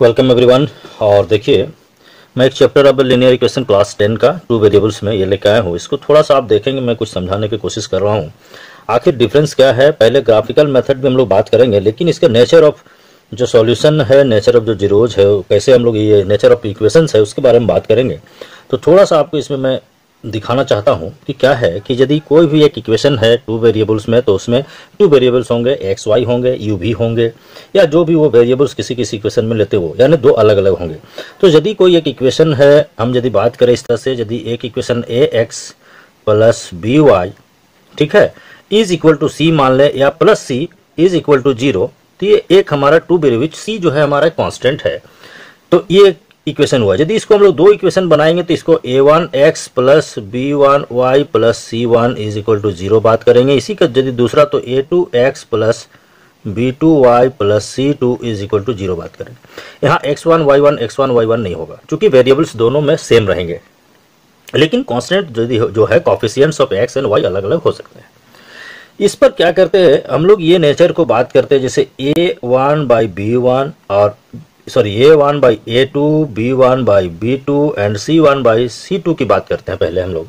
Welcome everyone और देखिए, मैं एक चैप्टर अब लिनियर इक्वेशन क्लास टेन का टू वेरिएबल्स में ये लेकर आया हूँ। इसको थोड़ा सा आप देखेंगे, मैं कुछ समझाने की कोशिश कर रहा हूँ। आखिर डिफरेंस क्या है? पहले ग्राफिकल मेथड में हम लोग बात करेंगे, लेकिन इसका नेचर ऑफ़ जो सॉल्यूशन है नेचर ऑफ़ जो जीरोज है, कैसे हम लोग ये नेचर ऑफ़ इक्वेशन है, उसके बारे में बात करेंगे। तो थोड़ा सा आपको इसमें मैं दिखाना चाहता हूँ कि क्या है कि यदि कोई भी एक इक्वेशन है टू वेरिएबल्स में तो उसमें टू वेरिएबल्स होंगे एक्स वाई होंगे यू भी होंगे, या जो भी वो वेरिएबल्स किसी किसी इक्वेशन में लेते हो, यानी दो अलग अलग होंगे। तो यदि कोई एक इक्वेशन है, हम यदि बात करें इस तरह से, यदि एक equation a x plus b y ठीक है इज़ इक्वल टू सी मान लें, या plus c is equal to zero तो ये एक हमारा टू वेरिएबल सी जो है हमारा कॉन्स्टेंट है। तो ये इक्वेशन हुआ। यदि इसको हम लोग दो इक्वेशन बनाएँगे तो इसको a one x plus b one y plus c one is equal to zero बात करेंगे। इसी का यदि दूसरा तो a two x plus b two y plus c two is equal to zero बात करें यहाँ x one y one x one y one नहीं होगा, क्योंकि वेरिएबल्स दोनों में सेम रहेंगे। लेकिन कॉन्स्टेंट यदि जो है coefficients of x and y अलग अलग हो सकते हैं। इस पर क्या करते हैं? हम लोग ये नेचर को बात करते हैं, जैसे a one by b one और sorry a one by a two b one by b two and c one by c two की बात करते हैं पहले हम लोग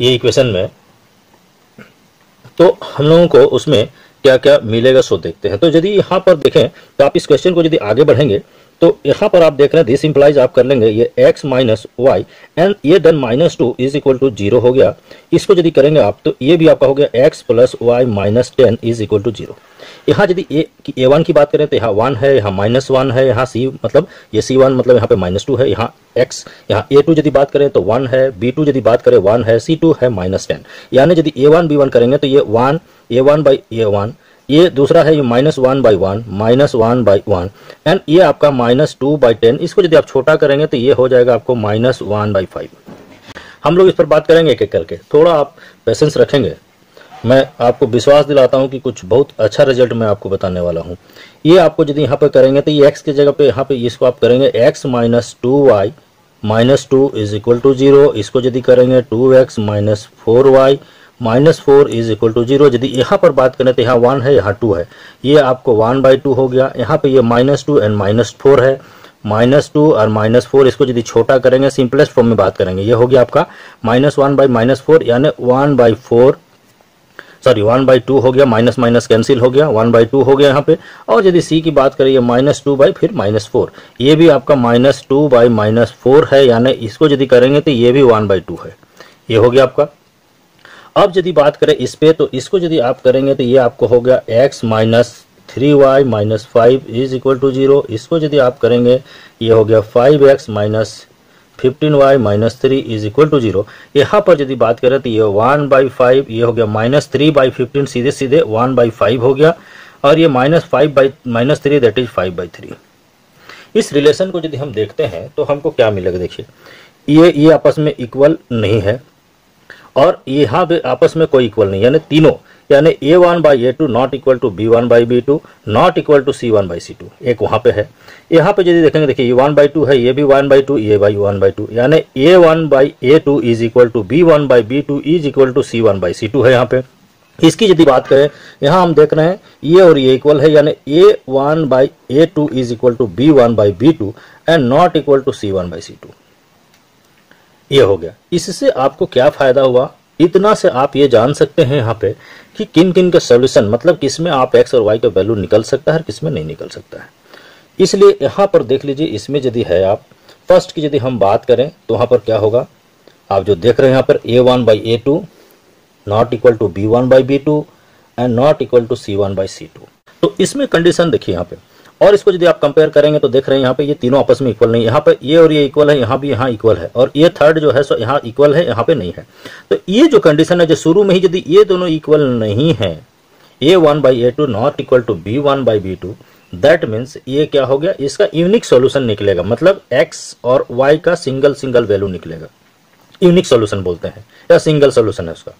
ये इक्वेशन में। तो हम लोगों को उसमें क्या क्या मिलेगा सो देखते हैं। तो यदि यहाँ पर देखें तो आप इस क्वेश्चन को यदि आगे बढ़ेंगे तो यहाँ पर आप देख रहे हैं दिस इंप्लाइज आप कर लेंगे ये x माइनस वाई एंड ये then minus two is equal to zero हो गया। इसको यदि करेंगे आप तो ये भी आपका हो गया x plus y minus ten is equal to zero यहाँ यदि ए ए वन की बात करें तो यहाँ वन है, यहाँ माइनस वन है, यहाँ सी मतलब ये सी वन मतलब यहाँ पे माइनस टू है, यहाँ एक्स यहाँ ए टू यदि बात करें तो वन है बी टू यदि बात करें वन है सी टू है माइनस टेन यानी यदि ए वन बी वन करेंगे तो ये one a one by a one ये दूसरा है ये minus one by one minus one by one and ये आपका माइनस टू बाई टेन इसको यदि आप छोटा करेंगे तो ये हो जाएगा आपको माइनस वन बाई फाइव हम लोग इस पर बात करेंगे एक एक करके। थोड़ा आप पेशेंस रखेंगे। मैं आपको विश्वास दिलाता हूँ कि कुछ बहुत अच्छा रिज़ल्ट मैं आपको बताने वाला हूँ। ये आपको यदि यहाँ पे करेंगे तो ये एक्स की जगह पे यहाँ पे इसको आप करेंगे x minus two y minus two is equal to zero इसको यदि करेंगे two x minus four y minus four is equal to zero. यदि यहाँ पर बात करें तो यहाँ वन है, यहाँ टू है। ये आपको वन बाई टू हो गया। यहाँ पे ये minus two and minus four है। माइनस टू और माइनस फोर, इसको यदि छोटा करेंगे सिंपलेस्ट फॉर्म में बात करेंगे। ये हो गया आपका minus one by minus four, यानी one by four sorry one by two हो गया, माइनस माइनस कैंसिल हो गया, वन बाई टू हो गया यहाँ पे। और यदि सी की बात करें माइनस टू बाई फिर माइनस फोर। ये भी आपका minus two by minus four है, यानी इसको यदि करेंगे तो ये भी वन बाई टू है। ये हो गया आपका अब यदि बात करें इस पे तो इसको यदि आप करेंगे तो ये आपको हो गया x minus three y minus five is equal to zero इसको यदि आप करेंगे, ये हो गया five x minus fifteen y minus three is equal to zero यहाँ पर यदि बात करें तो ये वन बाई फाइव ये हो गया माइनस थ्री बाई फिफ्टीन सीधे सीधे वन बाई फाइव हो गया। और ये minus five by minus three that is five by three इस रिलेशन को यदि हम देखते हैं तो हमको क्या मिलेगा? देखिए, ये ये आपस में इक्वल नहीं है। और यहाँ पे आपस में कोई इक्वल नहीं यानी तीनों यानी a one by a two not equal to b one by b two not equal to c one by c two एक वहाँ पे है यहाँ पे यदि देखेंगे देखिए ये वन बाई टू है ये भी वन बाई टू ये बाई वन बाई टू यानी a one by a two is equal to b one by b two is equal to c one by c two है यहाँ पे इसकी यदि बात करें यहाँ हम देख रहे हैं ये और ये इक्वल है यानी a one by a two is equal to b one by b two and not equal to c one by c two ये हो गया। इससे आपको क्या फ़ायदा हुआ? इतना से आप ये जान सकते हैं यहाँ पे कि किन किन के सोल्यूशन मतलब किसमें आप एक्स और वाई का वैल्यू निकल सकता है किसमें नहीं निकल सकता है। इसलिए यहाँ पर देख लीजिए, इसमें यदि है आप फ़र्स्ट की यदि हम बात करें तो वहाँ पर क्या होगा? आप जो देख रहे हैं यहाँ पर a one by a two not equal to b one by b two and not equal to c one by c two तो इसमें कंडीशन देखिए यहाँ पे। और इसको यदि आप कंपेयर करेंगे तो देख रहे हैं यहाँ पे ये तीनों आपस में इक्वल नहीं, यहाँ पे ये और ये इक्वल है, यहाँ भी, यहाँ इक्वल है। और ये थर्ड जो है सो यहाँ इक्वल है, यहाँ पे नहीं है। तो ये जो कंडीशन है, जो शुरू में ही यदि ये दोनों इक्वल नहीं है a one by a two not equal to b one by b two that means ये क्या हो गया? इसका यूनिक सोल्यूशन निकलेगा। मतलब एक्स और वाई का सिंगल सिंगल वैल्यू निकलेगा। यूनिक सोल्यूशन बोलते हैं। या सिंगल सोल्यूशन है उसका।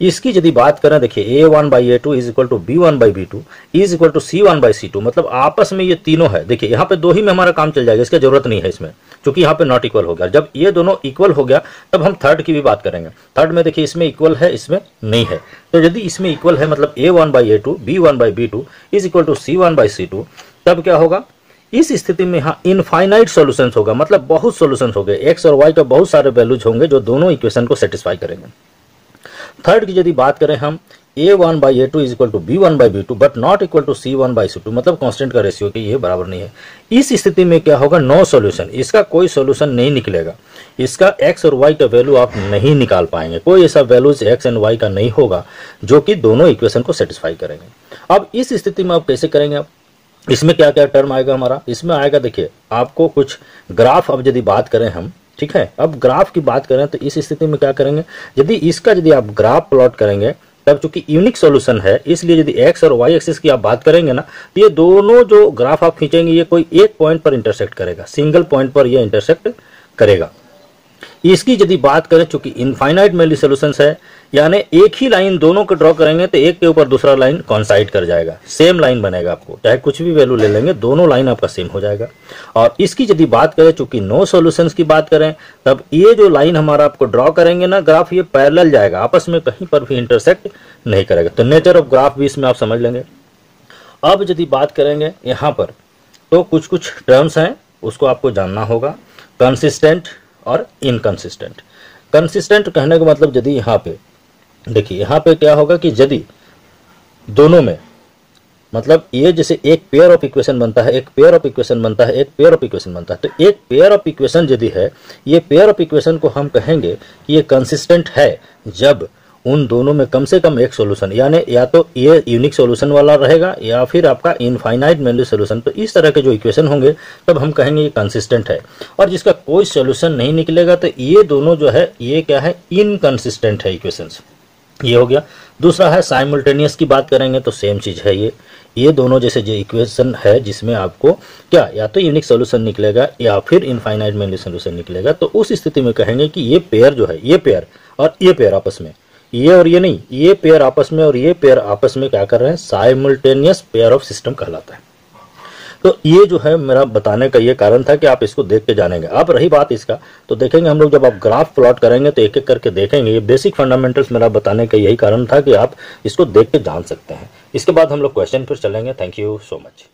इसकी यदि बात करें, देखिए a one by a two is equal to b one by b two is equal to c one by c two मतलब आपस में ये तीनों है। देखिए, यहाँ पे दो ही में हमारा काम चल जाएगा, इसकी ज़रूरत नहीं है इसमें, क्योंकि यहाँ पे नॉट इक्वल हो गया। जब ये दोनों इक्वल हो गया, तब हम थर्ड की भी बात करेंगे। थर्ड में देखिए, इसमें इक्वल है, इसमें नहीं है। तो यदि इसमें इक्वल है मतलब a one by a two b one by b two is equal to c one by c two तब क्या होगा? इस स्थिति में यहाँ इनफाइनाइट सोल्यूशन होगा मतलब बहुत सोल्यूशन हो गए एक्स और वाई का बहुत सारे वैल्यूज़ होंगे, जो दोनों इक्वेशन को सेटिस्फाई करेंगे। थर्ड की यदि बात करें हम a one by a two is equal to b one by b two but not equal to c one by c two मतलब कांस्टेंट का रेशियो कि ये बराबर नहीं है। इस स्थिति में क्या होगा? नो सॉल्यूशन इसका कोई सॉल्यूशन नहीं निकलेगा। इसका एक्स और वाई का वैल्यू आप नहीं निकाल पाएँगे। कोई ऐसा वैल्यूज़ एक्स एंड वाई का नहीं होगा, जो कि दोनों इक्वेशन को सेटिस्फाई करेंगे। अब इस स्थिति में आप कैसे करेंगे आप? इसमें क्या क्या टर्म आएगा हमारा? इसमें आएगा, देखिए, आपको कुछ ग्राफ अब यदि बात करें हम ठीक है? अब ग्राफ की बात करें तो इस स्थिति में क्या करेंगे? यदि इसका यदि आप ग्राफ प्लॉट करेंगे, तब चूँकि यूनिक सॉल्यूशन है, इसलिए यदि एक्स और वाई एक्सिस की आप बात करेंगे ना तो ये दोनों जो ग्राफ आप खींचेंगे, ये कोई एक पॉइंट पर इंटरसेक्ट करेगा सिंगल पॉइंट पर यह इंटरसेक्ट करेगा। इसकी यदि बात करें, चूँकि इनफाइनाइट मेली सोल्यूशन है, यानी एक ही लाइन दोनों को ड्रॉ करेंगे तो एक के ऊपर दूसरा लाइन कॉन्साइड कर जाएगा। सेम लाइन बनेगा आपको। चाहे कुछ भी वैल्यू ले लेंगे, दोनों लाइन आपका सेम हो जाएगा। और इसकी यदि बात करें, चूँकि नो सोल्यूशन की बात करें, तब ये जो लाइन हमारा आपको ड्रॉ करेंगे ना ग्राफ ये पैरल जाएगा। आपस में कहीं पर भी इंटरसेक्ट नहीं करेगा। तो नेचर ऑफ़ ग्राफ भी इसमें आप समझ लेंगे। अब यदि बात करेंगे यहाँ पर तो कुछ कुछ टर्म्स हैं, उसको आपको जानना होगा। कंसिस्टेंट और इनकंसिस्टेंट कंसिस्टेंट कहने का मतलब यदि यहाँ पे, देखिए, यहाँ पे क्या होगा कि यदि दोनों में मतलब ये जैसे एक पेयर ऑफ़ इक्वेशन बनता है, एक पेयर ऑफ़ इक्वेशन बनता है, एक पेयर ऑफ़ इक्वेशन बनता है तो एक पेयर ऑफ़ इक्वेशन यदि है, ये पेयर ऑफ़ इक्वेशन को हम कहेंगे कि ये कंसिस्टेंट है जब उन दोनों में कम से कम एक सोल्यूशन यानी या तो ये यूनिक सोल्यूशन वाला रहेगा, या फिर आपका इनफाइनाइट मेनली सोल्यूशन तो इस तरह के जो इक्वेशन होंगे, तब हम कहेंगे ये कंसिस्टेंट है। और जिसका कोई सोल्यूशन नहीं निकलेगा तो ये दोनों जो है, ये क्या है? इनकन्सिस्टेंट है इक्वेशंस ये हो गया। दूसरा है साइमल्टेनियस की बात करेंगे तो सेम चीज़ है ये। ये दोनों जैसे जो इक्वेशन है, जिसमें आपको क्या, या तो यूनिक सोल्यूशन निकलेगा, या फिर इनफाइनाइट मेनली सोल्यूशन निकलेगा तो उस स्थिति में कहेंगे कि ये पेयर जो है, ये पेयर और ये पेयर आपस में। ये और ये नहीं, ये पेयर आपस में और ये पेयर आपस में क्या कर रहे हैं? साइमल्टेनियस पेयर ऑफ़ सिस्टम कहलाता है। तो ये जो है मेरा बताने का ये कारण था कि आप इसको देख के जानेंगे। अब रही बात इसका तो देखेंगे हम लोग जब आप ग्राफ प्लॉट करेंगे तो एक एक करके देखेंगे। ये बेसिक फंडामेंटल्स मेरा बताने का यही कारण था कि आप इसको देख के जान सकते हैं। इसके बाद हम लोग क्वेश्चन पर चलेंगे। Thank you so much